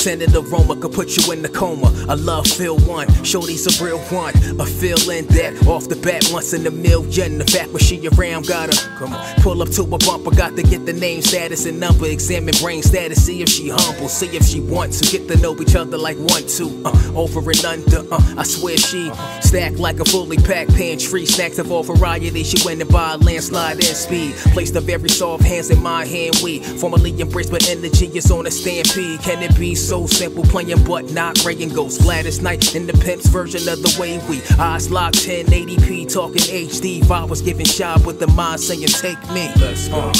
scented aroma could put you in the coma. A love feel one, shorty's a real one. A feeling that off the bat once in a million. The fact when she around, gotta come on. Pull up to a bumper, got to get the name, status, and number. Examine brain status, see if she humble, see if she wants to get to know each other like one, two. Uh, over and under, uh, I swear she stacked like a fully packed pantry. Snacks of all variety, she went and buy a landslide and speed. Placed the very soft hands in my hand, we formally embraced, but energy is on a stampede. Can it be so simple? Playing but not praying ghost. Gladys Knight in the pimp's version of the way we eyes locked 1080p, talking HD. If I was giving shot with the mind saying, Take me. Let's go. Uh,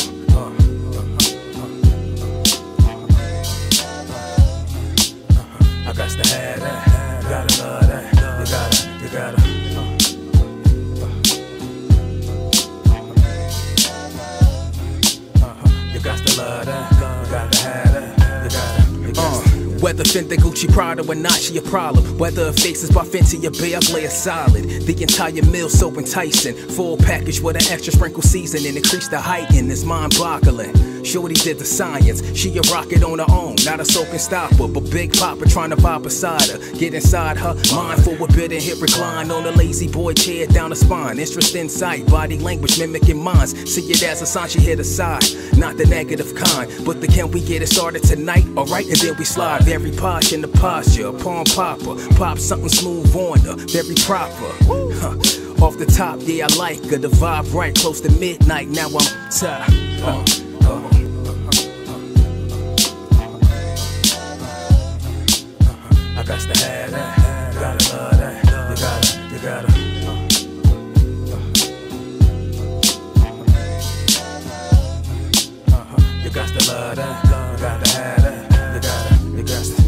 I got to have that. You gotta love that. You gotta, you gotta. Uh-huh. You got to love that. You gotta have Whether Fenty, Gucci, Prada, or not, she a problem. Whether her face is by Fenty or bare, it solid. The entire meal so enticing. Full package with an extra sprinkle seasoning. Increase the height and it's mind boggling. Shorty did the science. She a rocket on her own, not a soaking stopper. But Big Papa trying to vibe beside her. Get inside her, mind for a bit and hit recline on a La-Z-Boy chair down the spine. Interest in sight, body language mimicking minds. See it as a sign she hit a aside. Not the negative kind, but the can we get it started tonight? Alright, and then we slide. Very posh in the posture, palm popper. Pop something smooth on her, very proper. Huh. Off the top, yeah, I like her. The vibe right, close to midnight. Now I'm tired. I got to have that. Gotta love that. You gotta, you gotta. You got to love that. Gotta have that best.